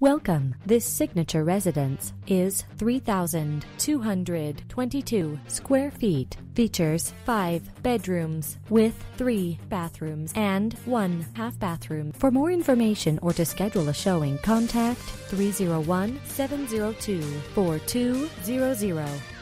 Welcome. This signature residence is 3,222 square feet. Features five bedrooms with three bathrooms and one half bathroom. For more information or to schedule a showing, contact 301 702 4200.